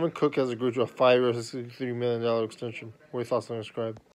Dalvin Cook has agreed to a five-year, $63 million extension. What are your thoughts on this, Scribe?